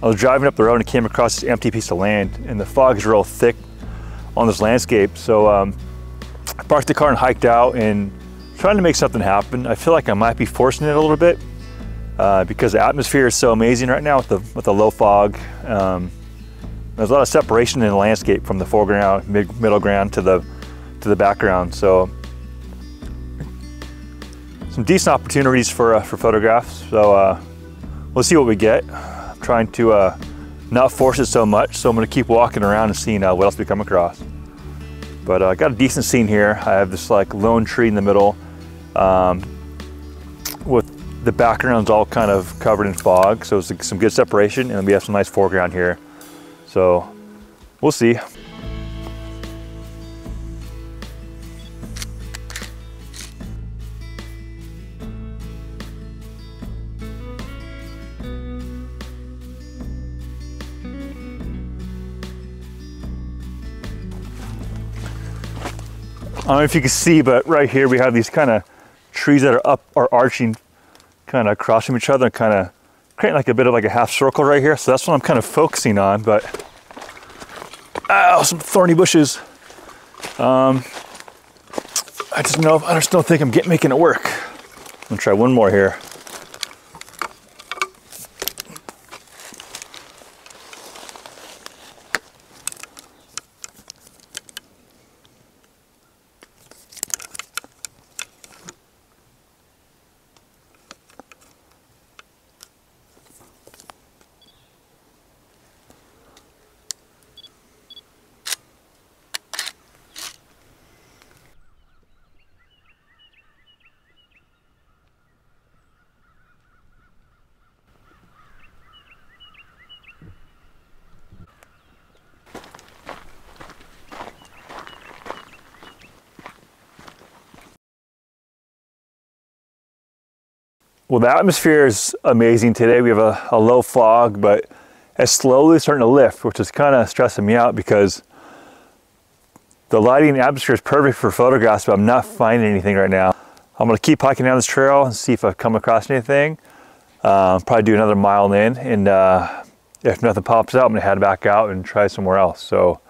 I was driving up the road and came across this empty piece of land and the fog is real thick on this landscape. So um, I parked the car and hiked out and trying to make something happen. I feel like I might be forcing it a little bit uh, because the atmosphere is so amazing right now with the, with the low fog. Um, there's a lot of separation in the landscape from the foreground, mid, middle ground to the, to the background. So some decent opportunities for, uh, for photographs. So uh, we'll see what we get. Trying to uh, not force it so much. So I'm gonna keep walking around and seeing uh, what else we come across. But I uh, got a decent scene here. I have this like lone tree in the middle um, with the background's all kind of covered in fog. So it's some good separation and we have some nice foreground here. So we'll see. I don't know if you can see, but right here we have these kind of trees that are up are arching kind of across from each other and kind of creating like a bit of like a half circle right here. So that's what I'm kind of focusing on, but ow, some thorny bushes. Um, I just know, I just don't think I'm getting, making it work. I'm gonna try one more here. Well, the atmosphere is amazing today. We have a, a, low fog, but it's slowly starting to lift, which is kind of stressing me out because the lighting atmosphere is perfect for photographs, but I'm not finding anything right now. I'm gonna keep hiking down this trail and see if I come across anything. Uh, probably do another mile in, and uh, if nothing pops up, I'm gonna head back out and try somewhere else. So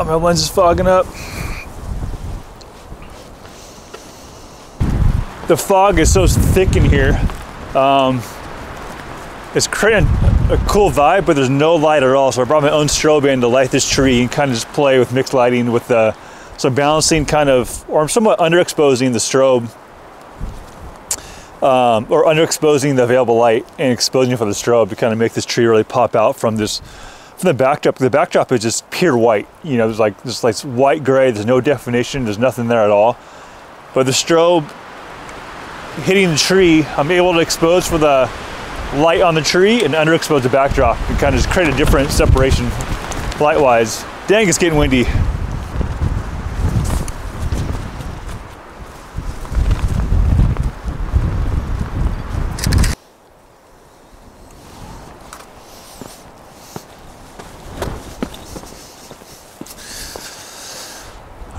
Oh, my lens is fogging up. The fog is so thick in here. Um, it's creating a cool vibe, but there's no light at all. So I brought my own strobe in to light this tree and kind of just play with mixed lighting with the, so balancing kind of, or I'm somewhat underexposing the strobe um, or underexposing the available light and exposing it for the strobe to kind of make this tree really pop out from this the backdrop, the backdrop is just pure white. You know, there's like just like white gray. There's no definition. There's nothing there at all. But the strobe hitting the tree, I'm able to expose for the light on the tree and underexpose the backdrop and kind of just create a different separation light-wise. Dang, it's getting windy.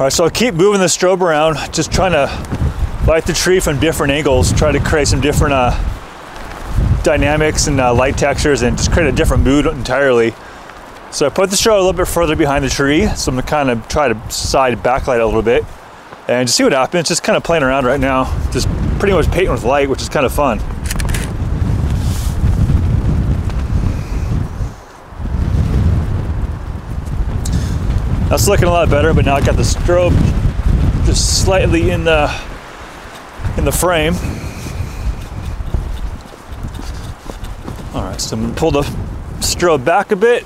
All right, so I'll keep moving the strobe around, just trying to light the tree from different angles, try to create some different uh, dynamics and uh, light textures and just create a different mood entirely. So I put the strobe a little bit further behind the tree, so I'm gonna kind of try to side backlight a little bit and just see what happens. Just kind of playing around right now, just pretty much painting with light, which is kind of fun. That's looking a lot better, but now I got the strobe just slightly in the in the frame. All right, so I'm gonna pull the strobe back a bit.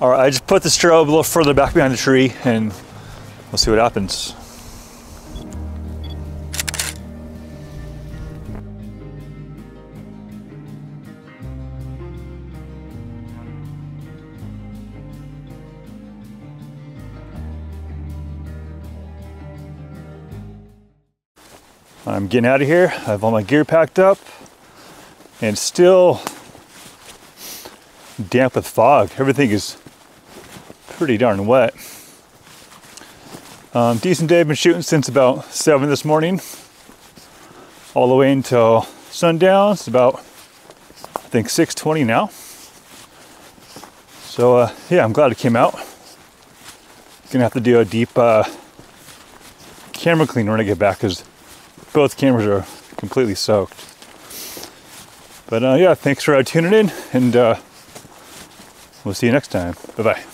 All right, I just put the strobe a little further back behind the tree and we'll see what happens. I'm getting out of here. I have all my gear packed up and still damp with fog. Everything is pretty darn wet. Um, decent day. I've been shooting since about seven this morning, all the way until sundown. It's about I think 6:20 now. So uh, yeah, I'm glad it came out. Gonna have to do a deep uh, camera clean when I get back because both cameras are completely soaked. But uh, yeah, thanks for tuning in, and uh, we'll see you next time. Bye bye.